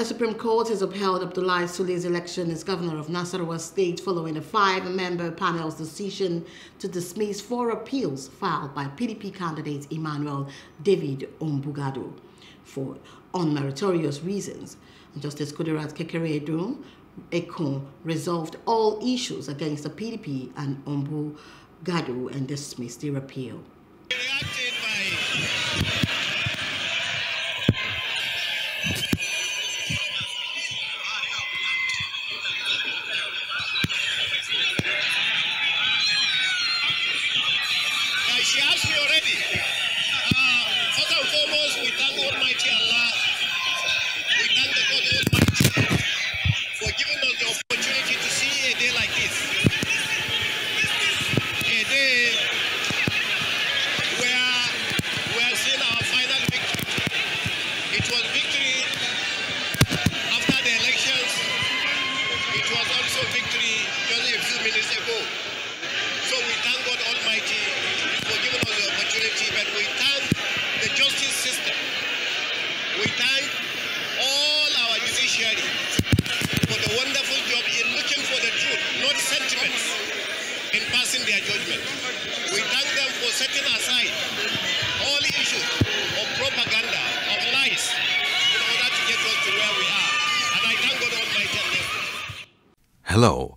The Supreme Court has upheld Abdullahi Sule's election as governor of Nasarawa State following a five-member panel's decision to dismiss four appeals filed by PDP candidate Emmanuel David Ombugadu for unmeritorious reasons. Justice Kudirat Kekeredu Ekun resolved all issues against the PDP and Ombugadu and dismissed their appeal. Me already. Uh, first and foremost, we thank Almighty Allah. We thank the God Almighty for giving us the opportunity to see a day like this. A day where we are seeing our final victory. It was victory after the elections. It was also victory just a few minutes ago. We thank the justice system. We thank all our judiciary for the wonderful job in looking for the truth, not sentiments, in passing their judgment. We thank them for setting aside all issues of propaganda, of lies, in order to get us to where we are. And I thank God Almighty. Hello.